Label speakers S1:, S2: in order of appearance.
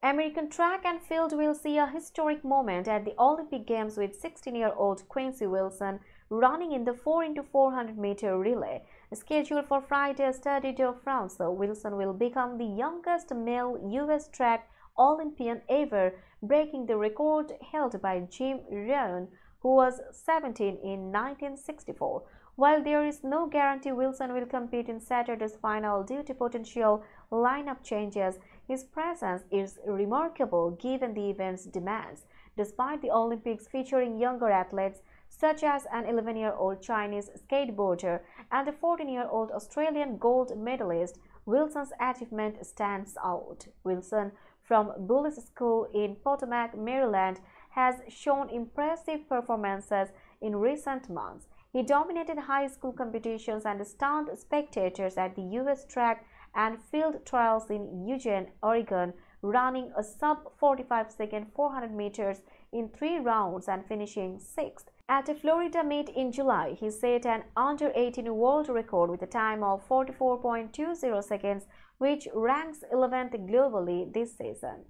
S1: American track and field will see a historic moment at the Olympic Games with 16-year-old Quincy Wilson running in the 4x400 meter relay. Scheduled for Friday Stade de France, Wilson will become the youngest male U.S. track Olympian ever, breaking the record held by Jim Ryun, who was 17 in 1964. While there is no guarantee Wilson will compete in Saturday's final due to potential lineup changes, his presence is remarkable given the event's demands. Despite the Olympics featuring younger athletes such as an 11-year-old Chinese skateboarder and a 14-year-old Australian gold medalist, Wilson's achievement stands out. Wilson, from Bullis School in Potomac, Maryland, has shown impressive performances in recent months. He dominated high school competitions and stunned spectators at the U.S. track and field trials in Eugene, Oregon, running a sub 45 second 400 meters in three rounds and finishing sixth. At a Florida meet in July, he set an under 18 world record with a time of 44.20 seconds, which ranks 11th globally this season.